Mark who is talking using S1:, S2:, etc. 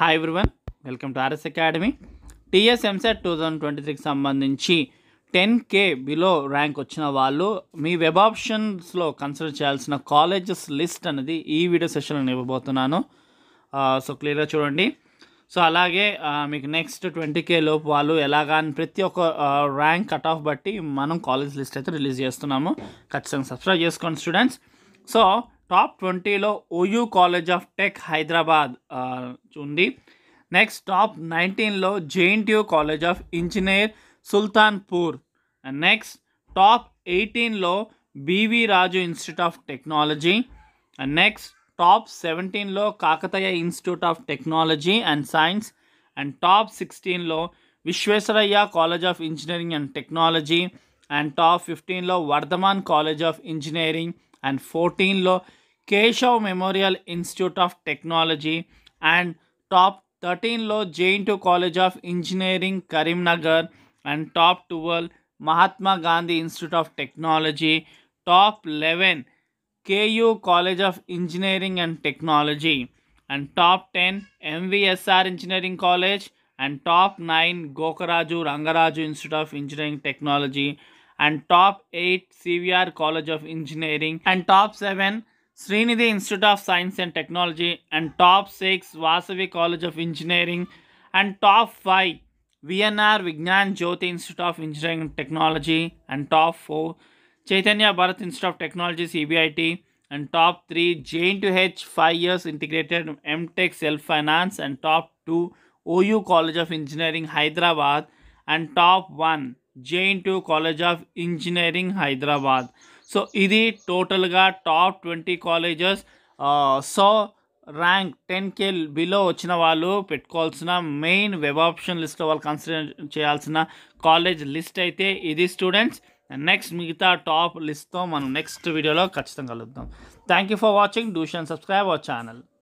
S1: Hi everyone welcome to RS academy TS EAMCET two thousand twenty త్రీకి సంబంధించి ten K below rank వచ్చిన వాళ్ళు మీ వెబ్ ఆప్షన్స్లో కన్సిడర్ చేయాల్సిన కాలేజెస్ లిస్ట్ అనేది ఈ వీడియో సెషన్లో ఇవ్వబోతున్నాను. సో క్లియర్గా చూడండి. సో అలాగే మీకు నెక్స్ట్ ట్వంటీ కే లోపు వాళ్ళు ఎలాగా అని ప్రతి ఒక్క ర్యాంక్ కట్ ఆఫ్ బట్టి మనం కాలేజ్ లిస్ట్ అయితే రిలీజ్ చేస్తున్నాము. ఖచ్చితంగా సబ్స్క్రైబ్ చేసుకోండి స్టూడెంట్స్ సో టాప్ ట్వంటీలో OU college of tech Hyderabad ఉంది. నెక్స్ట్ టాప్ నైన్టీన్లో JNTU college of engineer Sultanpur. And next top ఎయిటీన్లో BV Raju institute of technology. And next top సెవెంటీన్లో Kakatiya institute of technology and science. And top సిక్స్టీన్లో Visvesvaraya college of engineering and technology. And top ఫిఫ్టీన్లో Vardhaman college of engineering and 14లో Keshav memorial institute of technology and top థర్టీన్లో JNTU college of engineering Karimnagar and top twelve Mahatma Gandhi institute of technology top eleven KU college of engineering and technology and top ten MVSR engineering college and top nine Gokaraju Rangaraju institute of engineering technology and top 8 CVR College of Engineering and top 7 Srinidhi Institute of Science and Technology and top 6 Vasavi College of Engineering and top 5 VNR Vignan Jyoti Institute of Engineering and Technology and top 4 Chaitanya Bharat Institute of Technology CBIT and top 3 J2H 5 years integrated MTech self finance and top 2 OU College of Engineering Hyderabad and top 1 JNTU college of engineering Hyderabad so ఇది టోటల్గా top twenty colleges so rank ten K below వచ్చిన వాళ్ళు పెట్టుకోవాల్సిన main web option లిస్ట్లో వాళ్ళు consider చేయాల్సిన college list అయితే ఇది స్టూడెంట్స్ నెక్స్ట్ మిగతా టాప్ లిస్ట్తో మనం నెక్స్ట్ వీడియోలో ఖచ్చితంగా కలుద్దాం. థ్యాంక్ యూ ఫర్ వాచింగ్ డూషన్ సబ్స్క్రైబ్ అవర్ ఛానల్